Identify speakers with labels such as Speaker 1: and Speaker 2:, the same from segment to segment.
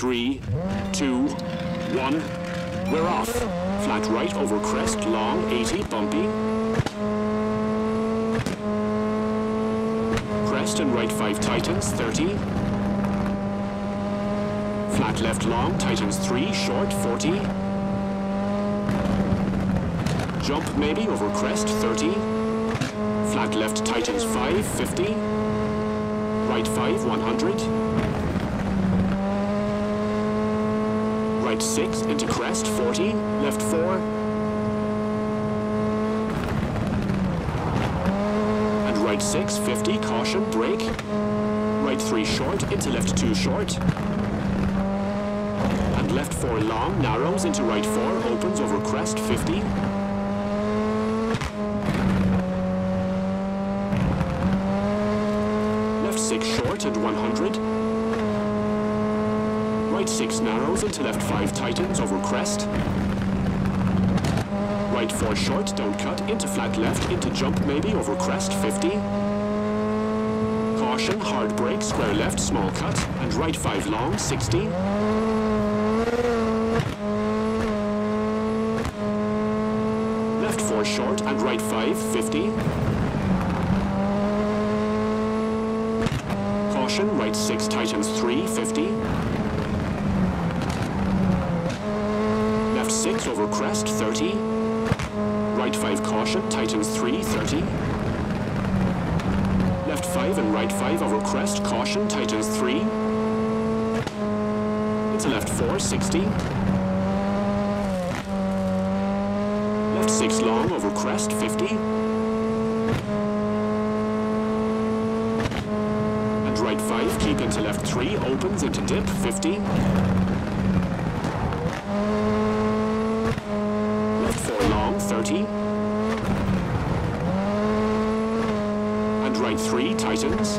Speaker 1: three, two, one. We're off. Flat right over crest, long, 80, bumpy. Crest and right 5 tightens, 30. Flat left long, tightens 3, short, 40. Jump maybe over crest, 30. Flat left tightens 5, 50. Right 5, 100. Right 6 into crest, 40. Left 4. And right 6, 50. Caution, brake. Right 3 short into left 2 short. And left 4 long, narrows into right 4, opens over crest, 50. Left 6 short and 100. Right 6 narrows into left 5 tightens over crest. Right 4 short, don't cut, into flat left, into jump maybe over crest, 50. Caution, hard brake, square left, small cut, and right 5 long, 60. Left 4 short and right 5, 50. Caution, right 6 tightens 3, 50. Left 6 over crest, 30. Right 5 caution, tightens 3, 30. Left 5 and right 5 over crest, caution, tightens 3. Into left 4, 60. Left 6 long over crest, 50. And right 5, keep into left 3, opens into dip, 50. Left 4 long, 30. And right 3, tightens.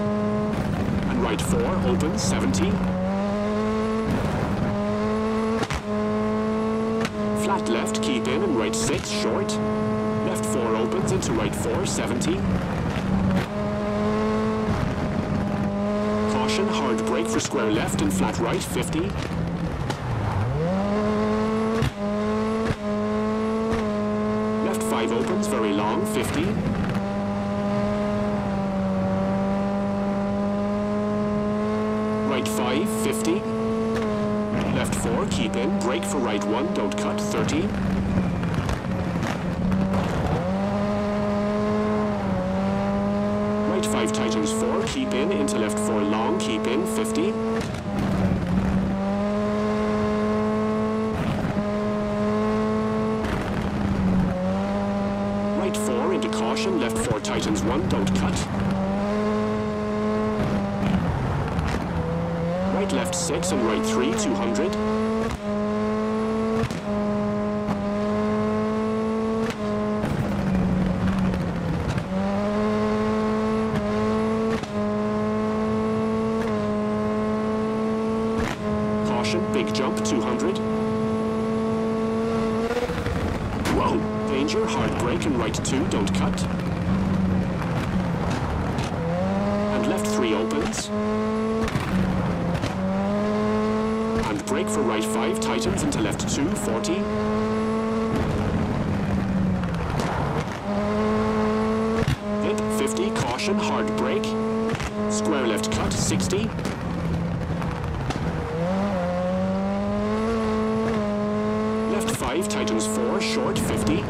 Speaker 1: Right 4, opens, 70. Flat left, keep in, and right 6, short. Left 4 opens into right 4, 70. Caution, hard brake for square left and flat right, 50. Left 5 opens, very long, 50. Right 5, 50. Left 4, keep in, brake for right 1, don't cut, 30. Right 5 tightens 4, keep in, into left 4 long, keep in, 50. Right 4 into caution, left 4 tightens 1, don't cut. Right left 6 and right 3, 200. Caution, big jump, 200. Whoa, danger, hard brake and right 2, don't cut. And left 3 opens. Brake for right 5, tightens into left 2, 40. Hip, 50, caution, hard brake. Square left cut, 60. Left 5, tightens 4, short, 50.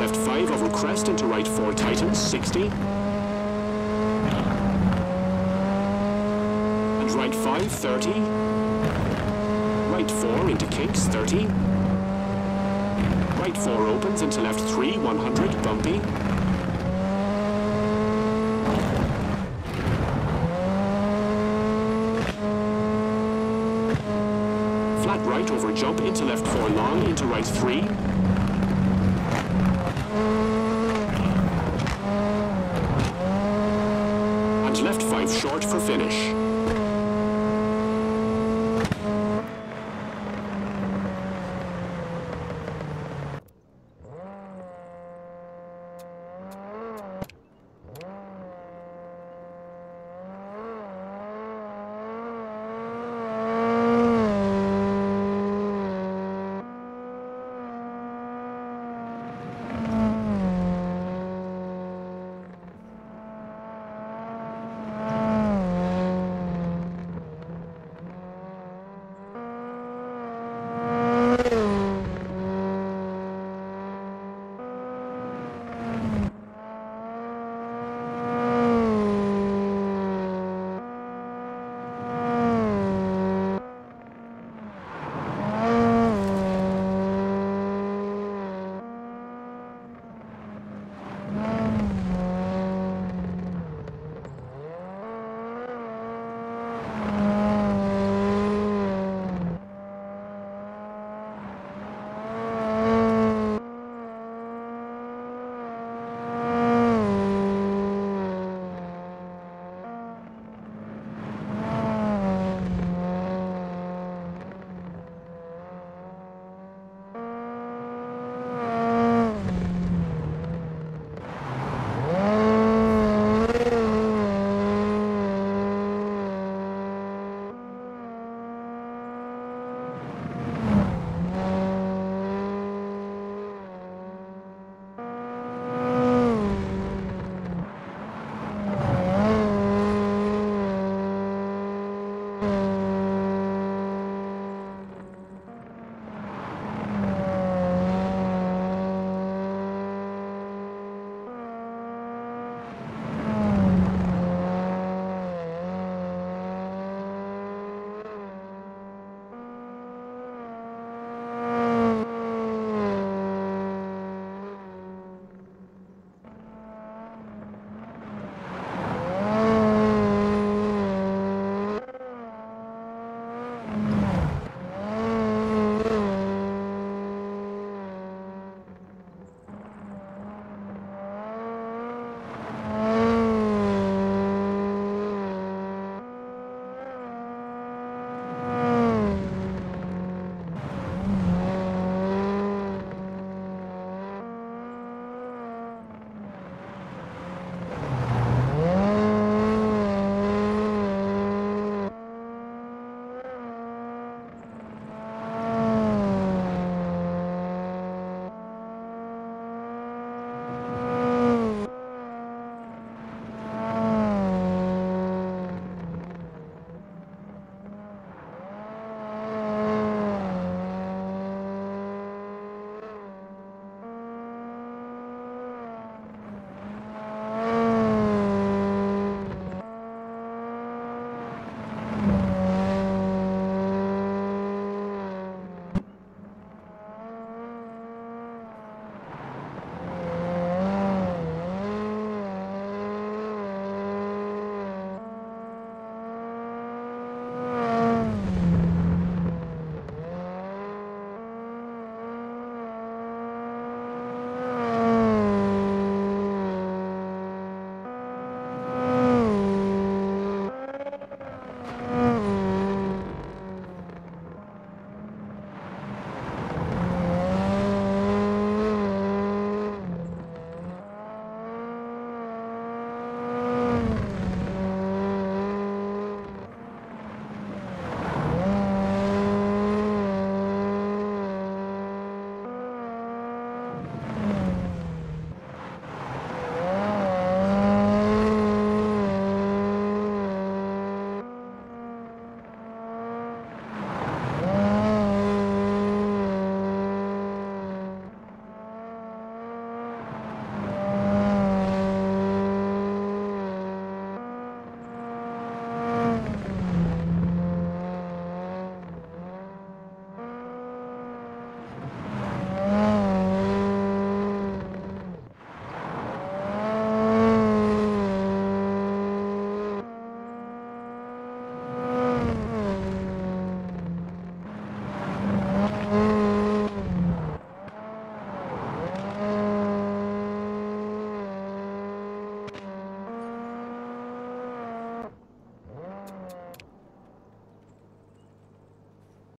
Speaker 1: Left 5 over crest into right 4, tightens, 60. Right 5, 30. Right 4 into kinks, 30. Right 4 opens into left 3, 100, bumpy. Flat right over jump into left 4 long, into right 3. And left 5 short for finish.